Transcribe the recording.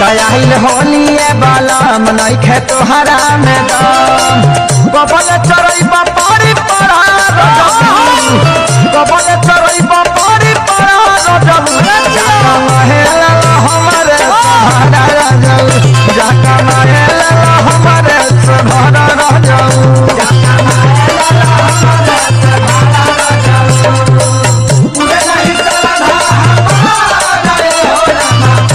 कयाहिल होलिए बाला, मनई खे तोहरा में दाम गोबल चरई बपारी पड़ा गोबल चरई बपारी पड़ा रजब जाम है हमारे हमरे सहारा